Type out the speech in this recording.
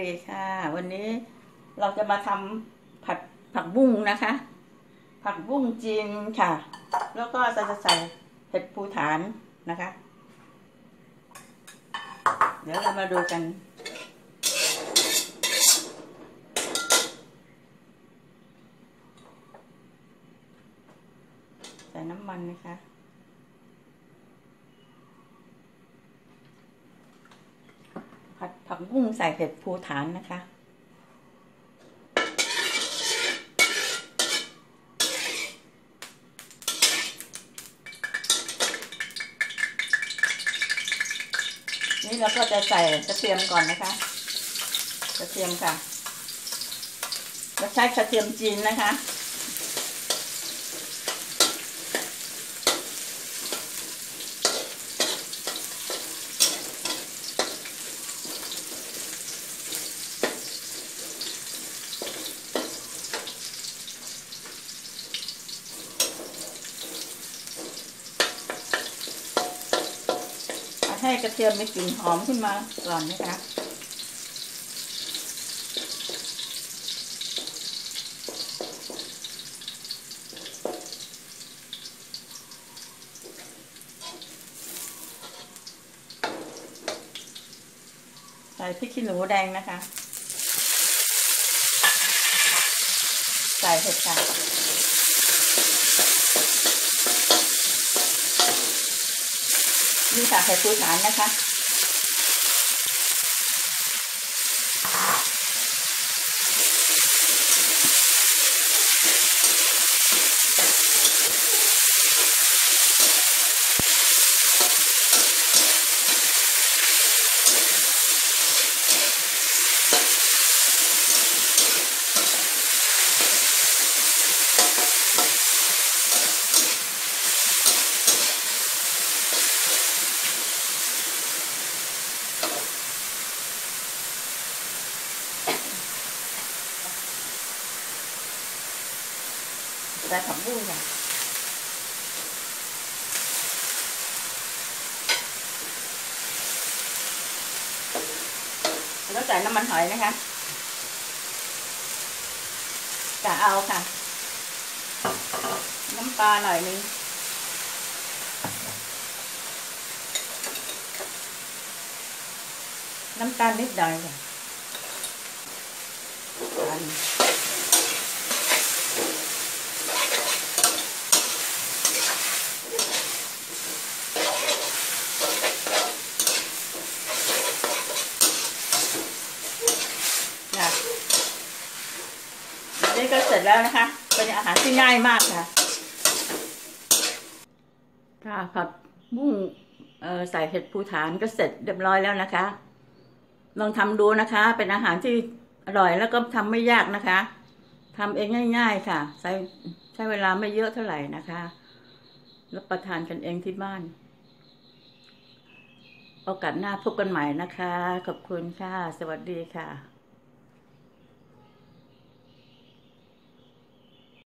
ดีค่ะ วันนี้เราจะมาทำผัดผักบุ้งนะคะ ผักบุ้งจีนค่ะ แล้วก็จะใส่เห็ดภูฐานนะคะ เดี๋ยวเรามาดูกัน ใส่น้ำมันนะคะ ผักบุ้งใส่เห็ดภูฐานนะคะ นี่เราก็จะใส่กระเทียมก่อนนะคะ กระเทียมค่ะเราใช้กระเทียมจีนนะคะ ให้กระเทียมมีกลิ่นหอมขึ้นมาก่อนนะคะใส่พริกขี้หนูแดงนะคะ ใส่เห็ดค่ะ นี่ค่ะเห็ดปูฐานนะคะ ใส่ผักบุ้งค่ะแล้วใส่น้ำมันหอยนะคะกะเอาค่ะ น้ำปลาหน่อยนึงน้ำตาลนิดหน่อยค่ะอันค่ะ นี่ก็เสร็จแล้วนะคะ เป็นอาหารที่ง่ายมากค่ะค่ะผัดบุ้งใส่เห็ดภูฐานก็เสร็จเรียบร้อยแล้วนะคะ ลองทำดูนะคะ เป็นอาหารที่อร่อยแล้วก็ทำไม่ยากนะคะทำเองง่าย ๆ ค่ะ ใช้ใช้เวลาไม่เยอะเท่าไหร่นะคะรับประทานกันเองที่บ้าน โอกาสหน้าพบกันใหม่นะคะ ขอบคุณค่ะ สวัสดีค่ะ